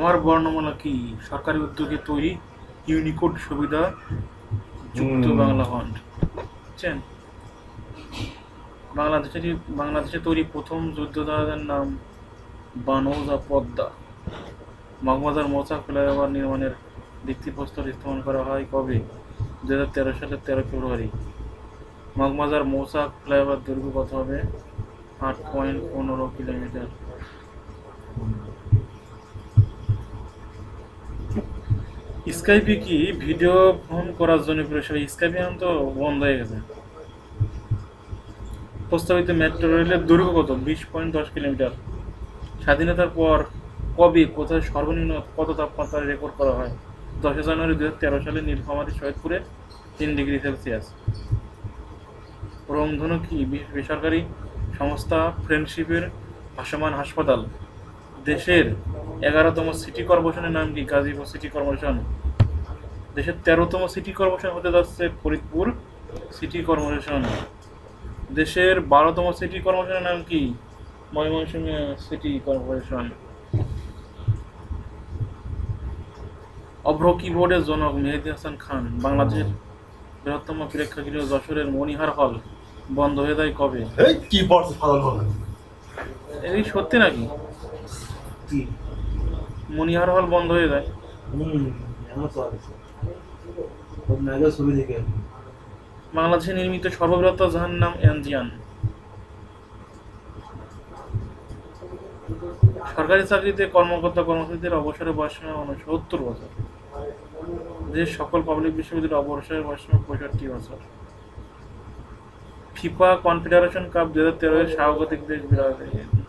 আমার বর্ণমালা কি? সরকারি উদ্যোগে তৈরি ইউনিকোড সুবিধা যুক্ত বাংলা ফন্ট বুঝছেন? বাংলাদেশের বাংলাদেশে তৈরি প্রথম যুদ্ধজাহাজের নাম বানৌজা পদ্মা। মগবাজার মৌচা ফ্লাইওভার নির্মাণের ভিত্তিপ্রস্তর স্থাপন করা হয় কবে? দু হাজার তেরো সালের তেরো ফেব্রুয়ারি। মগবাজার মৌচা ফ্লাইওভার দৈর্ঘ্য কত হবে আট পয়েন্ট পনেরো কিলোমিটার। স্কাইপে কি ভিডিও ফোন করার জন্য পরিষেবা স্কাইপে এখন তো বন্ধ হয়ে গেছে। প্রস্তাবিত মেট্রো রেলের দৈর্ঘ্য কত? বিশ পয়েন্ট দশ কিলোমিটার। স্বাধীনতার পর কবে, কোথায় সর্বনিম্ন কত তাপমাত্রা রেকর্ড করা হয়? দশই জানুয়ারি দু হাজার তেরো সালে নীলফামারী, সৈয়দপুরে তিন ডিগ্রি সেলসিয়াস। রংধনু কি বেসরকারি সংস্থা ফ্রেন্ডশিপের ভাসমান হাসপাতাল? দেশের এগারোতম সিটি কর্পোরেশনের নাম কি? গাজীপুর সিটি কর্পোরেশন দেশের তেরোতম সিটি কর্পোরেশন হতে যাচ্ছে ফরিদপুর সিটি কর্পোরেশন দেশের বারোতম সিটি কর্পোরেশনের নাম কি? ময়মনসিংহ সিটি কর্পোরেশন অভ্র কিবোর্ডের জনক মেহেদি হাসান খান বাংলাদেশের বৃহত্তম প্রেক্ষাগৃহ যশোরের মনিহার হল বন্ধ হয়ে যায় কবে? এই কি এই সত্যি নাকি? কি মণিহার হল বন্ধ হয়ে যায়। হুম এমন তো আছে ওর নাগা ছবি দেখে বাংলাদেশে নির্মিত সর্ববৃহৎ জাহান নাম এনজিয়ান। সরকারি চাকরিতে কর্মকর্তা কর্মচারীদের অবসরের বয়স সত্তর বছর। দেশের সকল পাবলিক বিশ্ববিদ্যালয়ের অবসরের বয়স পঁয়ষট্টি বছর। ফিফা কনফেডারেশন কাপ দু হাজার তেরো স্বাগতিক দেশ ব্রাজিল